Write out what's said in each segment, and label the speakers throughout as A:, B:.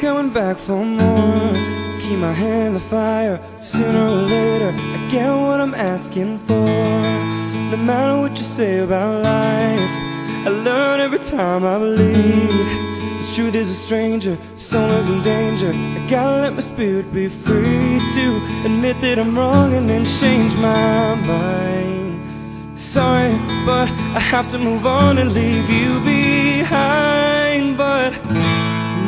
A: going back for more. Keep my hand the fire. Sooner or later I get what I'm asking for. No matter what you say about life I learn every time I bleed. The truth is a stranger Soul is in danger. I gotta let my spirit be free To admit that I'm wrong And then change my mind. Sorry, but I have to move on and leave you behind But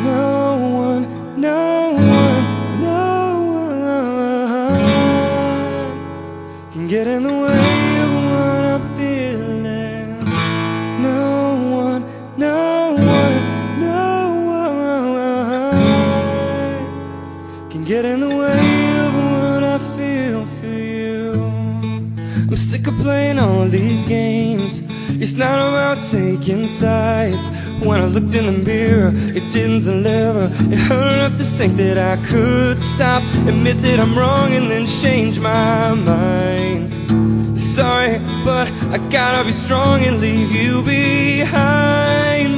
A: no one, no one, no one Can get in the way of what I'm feeling. No one, no one, no one Can get in the way of what I feel for you. I'm sick of playing all these games It's not about taking sides. When I looked in the mirror, it didn't deliver. It hurt enough to think that I could stop Admit that I'm wrong and then change my mind. Sorry, but I gotta be strong and leave you behind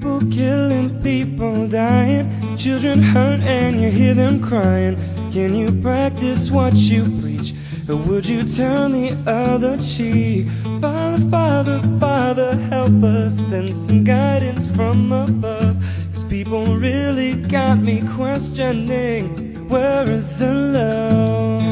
A: People killing, people dying, children hurt and you hear them crying. Can you practice what you preach? Or would you turn the other cheek? Father, Father, Father, help us send some guidance from above. Cause people really got me questioning where is the love?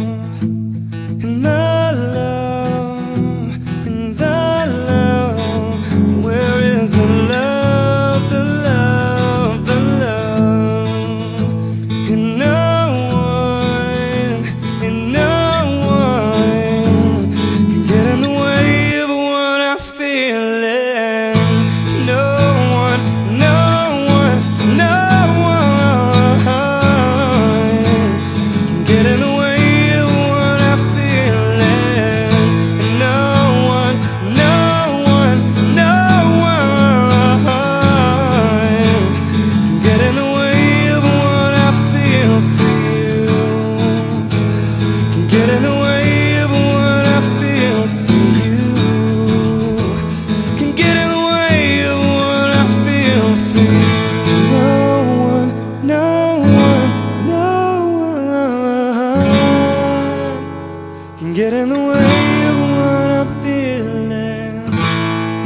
A: Get in the way of what I'm feeling.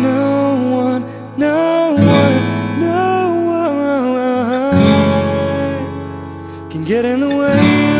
A: No one, no one, no one can get in the way